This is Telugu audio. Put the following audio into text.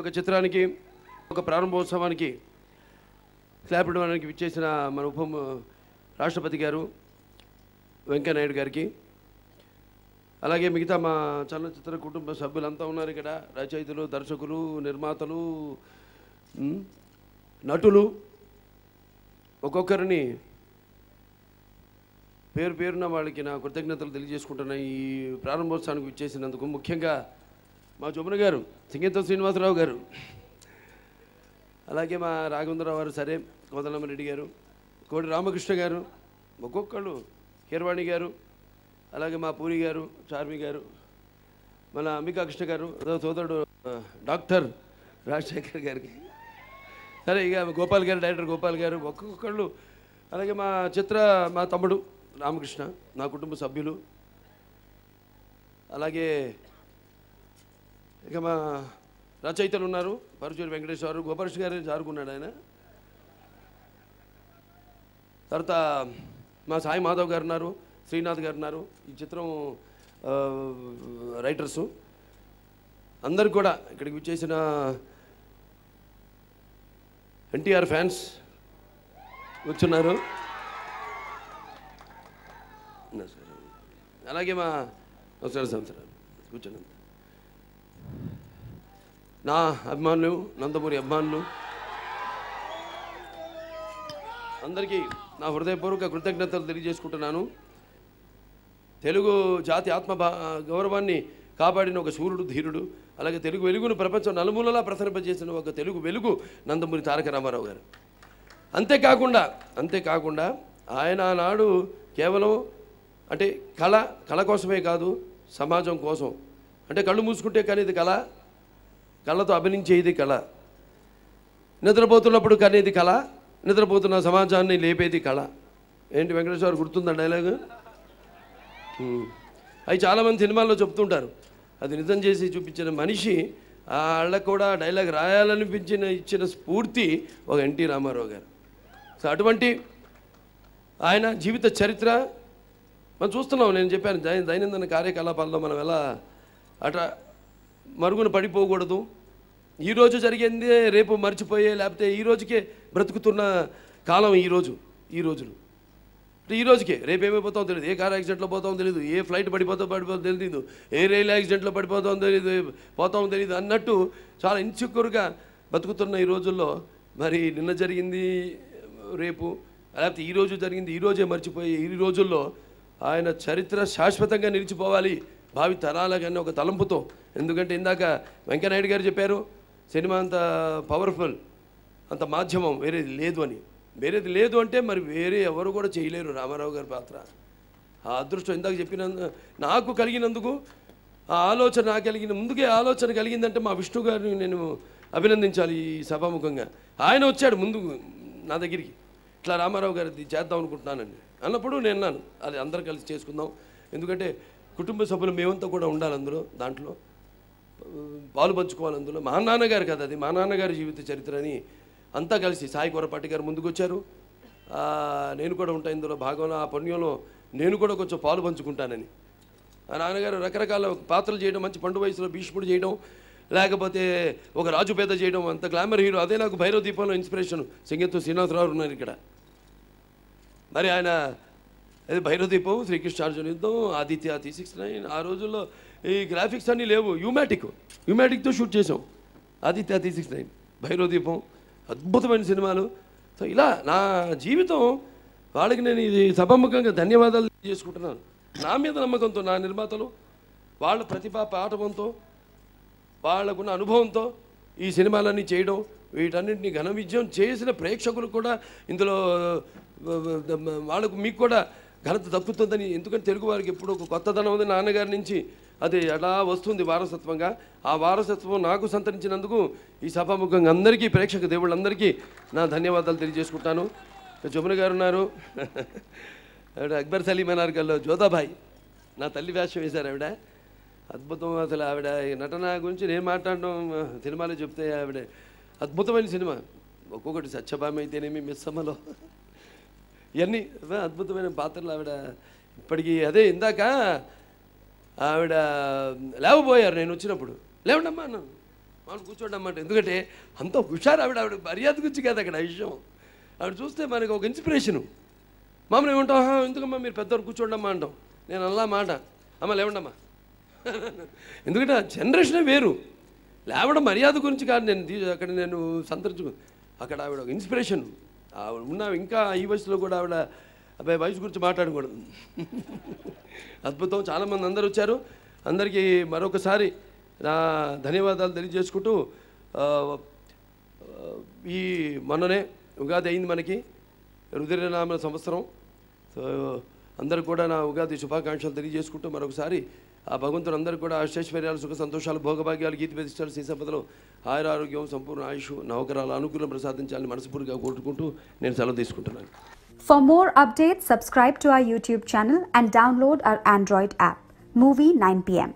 యొక్క చిత్రానికి ఒక ప్రారంభోత్సవానికి క్లాప్ ఇవ్వడానికి విచ్చేసిన మన ఉప రాష్ట్రపతి గారు వెంకయ్యనాయుడు గారికి. అలాగే మిగతా మా చలనచిత్ర కుటుంబ సభ్యులంతా ఉన్నారు ఇక్కడ. రచయితలు దర్శకులు నిర్మాతలు నటులు. ఒక్కొక్కరిని పేరు పేరున వాళ్ళకి నా కృతజ్ఞతలు తెలియజేసుకుంటున్నా ఈ ప్రారంభోత్సవానికి విచ్చేసినందుకు. ముఖ్యంగా మా జమున గారు సింగీతం శ్రీనివాసరావు గారు. అలాగే మా రాఘవేంద్రరావు గారు సరే కోదలమ్మరెడ్డి గారు కోడి రామకృష్ణ గారు ఒక్కొక్కళ్ళు హీరవాణి గారు అలాగే మా పూరి గారు చార్మి గారు మన అంబికా కృష్ణ గారు సోదరుడు డాక్టర్ రాజశేఖర్ గారికి. సరే ఇక గోపాల్ గారు డైరెక్టర్ గోపాల్ గారు ఒక్కొక్కళ్ళు అలాగే మా చిత్ర మా తమ్ముడు రామకృష్ణ నా కుటుంబ సభ్యులు అలాగే ఇక మా రచయితలు ఉన్నారు. పరచూరి వెంకటేశ్వర గోపరేష్ గారు జారుకున్నాడు ఆయన. తర్వాత మా సాయి మాధవ్ గారు ఉన్నారు శ్రీనాథ్ గారు ఉన్నారు. ఈ చిత్రం రైటర్స్ రైటర్సు అందరు కూడా ఇక్కడికి వచ్చేసిన ఎన్టీఆర్ ఫ్యాన్స్ వచ్చున్నారు. అలాగే మా నమస్కారం సంవత్సరం కూర్చోండి. నా అభిమానులు నందమూరి అభిమానులు. అందరికీ నా హృదయపూర్వక కృతజ్ఞతలు తెలియజేసుకుంటున్నాను. తెలుగు జాతి ఆత్మ గౌరవాన్ని కాపాడిన ఒక సూర్యుడు ధీరుడు అలాగే తెలుగు వెలుగును ప్రపంచం నలుమూలలా ప్రసరింపజేసిన ఒక తెలుగు వెలుగు నందమూరి తారక రామారావు గారు. అంతేకాకుండా అంతేకాకుండా ఆయన ఆనాడు కేవలం అంటే కళ కళ కోసమే కాదు సమాజం కోసం. అంటే కళ్ళు మూసుకుంటే కానీ ఇది కళ కళ్ళతో అభినయించేది కళ. నిద్రపోతున్నప్పుడు కనేది కళ నిద్రపోతున్న సమాజాన్ని లేపేది కళ. ఏంటి వెంకటేశ్వర గుర్తుందా డైలాగ్? అవి చాలామంది సినిమాల్లో చెప్తుంటారు. అది నిజం చేసి చూపించిన మనిషి వాళ్ళకు కూడా డైలాగ్ రాయాలనిపించిన ఇచ్చిన స్ఫూర్తి ఒక ఎన్టీ రామారావు గారు. సో అటువంటి ఆయన జీవిత చరిత్ర. మనం చూస్తున్నాం నేను చెప్పాను దై దైనందిన కార్యకలాపాల్లో మనం ఎలా అట మరుగున పడిపోకూడదు. ఈరోజు జరిగింది రేపు మర్చిపోయే లేకపోతే ఈ రోజుకే బ్రతుకుతున్న కాలం ఈరోజు ఈ రోజులు. ఈ రోజుకే రేపు ఏమైపోతామో తెలియదు ఏ కార్ యాక్సిడెంట్లో పోతామో తెలియదు ఏ ఫ్లైట్ పడిపోతామో పడిపోతామో తెలియదు ఏ రైలు యాక్సిడెంట్లో పడిపోతామో తెలియదు పోతామో తెలియదు అన్నట్టు చాలా ఇన్సెక్యూర్గా బతుకుతున్న ఈ రోజుల్లో మరి నిన్న జరిగింది రేపు లేకపోతే ఈ రోజు జరిగింది ఈ రోజే మర్చిపోయి ఈ రోజుల్లో ఆయన చరిత్ర శాశ్వతంగా నిలిచిపోవాలి భావి తరాలకన్నా ఒక తలంపుతో. ఎందుకంటే ఇందాక వెంకయ్యనాయుడు గారు చెప్పారు సినిమా అంత పవర్ఫుల్ అంత మాధ్యమం వేరేది లేదు అని. వేరేది లేదు అంటే మరి వేరే ఎవరు కూడా చేయలేరు రామారావు గారి పాత్ర. ఆ అదృష్టం ఇందాక చెప్పిన నాకు కలిగినందుకు ఆ ఆలోచన నాకు కలిగిన ముందుకే ఆలోచన కలిగిందంటే మా విష్ణు గారిని నేను అభినందించాలి ఈ సభాముఖంగా. ఆయన వచ్చాడు ముందు నా దగ్గరికి. ఇట్లా రామారావు గారిది చేద్దాం అనుకుంటున్నానండి. అన్నప్పుడు నేను అన్నాను అది అందరం కలిసి చేసుకుందాం. ఎందుకంటే కుటుంబ సభ్యులు మేమంతా కూడా ఉండాలి అందులో దాంట్లో. పాలు పంచుకోవాలి అందులో మా నాన్నగారు కదా అది. మా నాన్నగారి జీవిత చరిత్ర అని అంతా కలిసి సాయి కొరపాటి గారు ముందుకొచ్చారు. నేను కూడా ఉంటాను ఇందులో భాగంలో. ఆ పుణ్యంలో నేను కూడా కొంచెం పాలు పంచుకుంటానని. ఆ నాన్నగారు రకరకాల పాత్రలు చేయడం మంచి పండు వయసులో భీష్ముడు చేయడం లేకపోతే ఒక రాజు పేద చేయడం అంత గ్లామర్ హీరో. అదే నాకు భైరవ దీపంలో ఇన్స్పిరేషన్. సింగెత్తు శ్రీనివాసరావు ఉన్నారు ఇక్కడ. మరి ఆయన అది భైరవదీపం శ్రీకృష్ణార్జున యుద్ధం ఆదిత్య త్రీ సిక్స్ నైన్. ఆ రోజుల్లో ఈ గ్రాఫిక్స్ అన్నీ లేవు. యూమాటిక్ యూమాటిక్తో షూట్ చేసాం Aditya three six nine Bhairavadweepam అద్భుతమైన సినిమాలు. సో ఇలా నా జీవితం వాళ్ళకి నేను ఇది సభాముఖంగా ధన్యవాదాలు చేసుకుంటున్నాను. నా మీద నమ్మకంతో నా నిర్మాతలు వాళ్ళ ప్రతిభా పాఠవంతో వాళ్ళకున్న అనుభవంతో ఈ సినిమాలన్నీ చేయడం వీటన్నింటినీ ఘన విజయం చేసిన ప్రేక్షకులు కూడా ఇందులో వాళ్ళకు మీకు కూడా ఘనత దక్కుతుందని ఎందుకంటే తెలుగు వారికి ఎప్పుడు ఒక కొత్తదనం ఉంది. నాన్నగారి నుంచి అది అలా వస్తుంది వారసత్వంగా. ఆ వారసత్వం నాకు సంతరించినందుకు ఈ సభాముఖంగా అందరికీ ప్రేక్షక దేవుళ్ళందరికీ నా ధన్యవాదాలు తెలియజేసుకుంటాను. జమున గారు ఉన్నారు ఆవిడ అక్బర్ సలీం అన్నారు కల్లో జోధాబాయ్ నా తల్లి వేషం వేశారు ఆవిడ. అద్భుతం అసలు ఆవిడ ఈ నటన గురించి నేను మాట్లాడడం సినిమాలు సినిమాలో చెప్తే ఆవిడ అద్భుతమైన సినిమా. ఒక్కొక్కటి సత్యభామ అయితేనేమి మిస్సమ్మలో ఇవన్నీ అద్భుతమైన పాత్రలు ఆవిడ ఇప్పటికీ. అదే ఇందాక ఆవిడ లేవబోయారు నేను వచ్చినప్పుడు. లేవండమ్మా అన్నాను. మనం కూర్చోండి ఎందుకంటే అంత హుషారు ఆవిడ ఆవిడ మర్యాద గురించి కాదు అక్కడ విషయం. ఆవిడ చూస్తే మనకి ఒక ఇన్స్పిరేషను మామూలు ఏమంటాం ఎందుకమ్మా మీరు పెద్దవారు కూర్చోండమ్మా అంటాం. నేను అలా మాట అమ్మ లేవండమ్మా. ఎందుకంటే ఆ జనరేషనే వేరు. లేవడం మర్యాద గురించి కాదు నేను అక్కడ నేను సంతరించుకు అక్కడ ఆవిడ ఒక ఇన్స్పిరేషన్ ఆవిడ ఉన్న ఇంకా ఈ వయసులో కూడా ఆవిడ అబ్బాయి వయసు గురించి మాట్లాడకూడదు. అద్భుతం. చాలామంది అందరు వచ్చారు. అందరికీ మరొకసారి నా ధన్యవాదాలు తెలియజేసుకుంటూ ఈ మొన్ననే ఉగాది అయింది మనకి. రుద్రనామ సంవత్సరం. సో అందరు కూడా నా ఉగాది శుభాకాంక్షలు తెలియజేసుకుంటూ మరొకసారి ఆ భగవంతుడు అందరూ కూడా అష్టైశ్వర్యాలు సుఖ సంతోషాలు భోగభాగ్యాలు గీతి ప్రతిష్టాలు శ్రీసంపదలు ఆయుర ఆరోగ్యం సంపూర్ణ ఆయుష్ నవకరాల అనుకూలం ప్రసాదించాలని మనస్ఫూర్తిగా కోరుకుంటూ నేను సెలవు తీసుకుంటున్నాను. For more updates, subscribe to our YouTube channel and download our Android app, Movie 9pm.